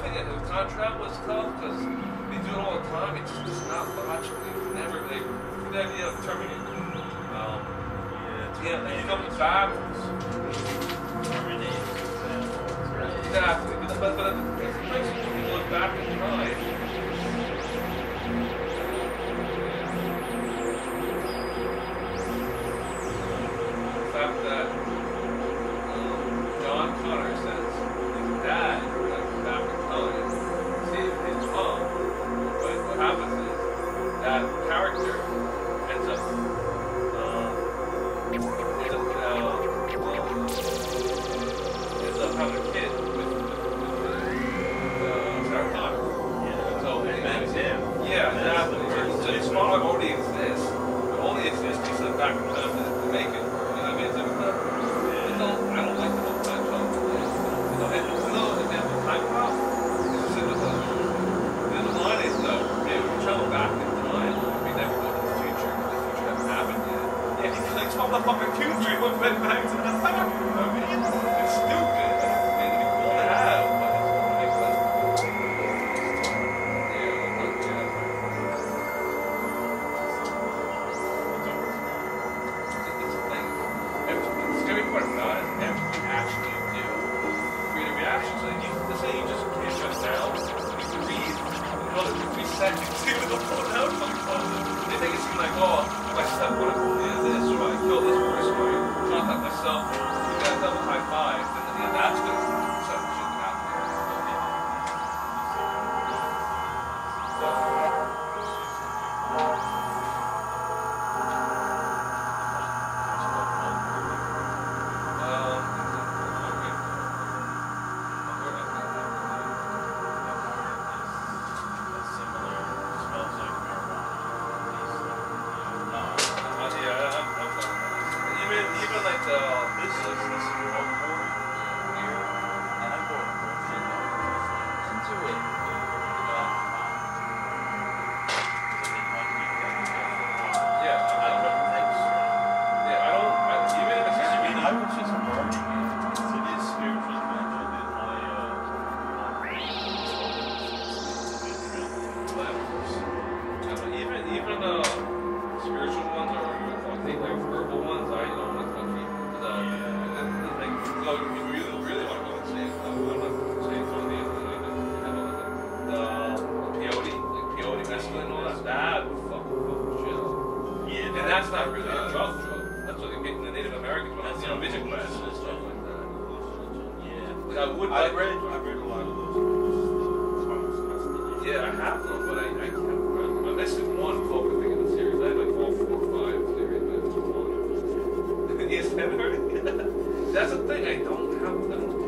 I think the contract was tough because they do it all the time. It's just not logical. They could never, they could never end up terminating it. Um, yeah, yeah, and it comes backwards. Terminating. Exactly. But, but, but, but, but, but, but, but, but, but, went back to Jesus. that's not really a drug. That's what they get in the Native American drug. That's individual class. Like I would. I read. I read a lot of those. Yeah, I have them, but I, I can't. Read. I missed one book I think in the series. I have like all four or five series. but one. yes, I've. That's the thing. I don't have them.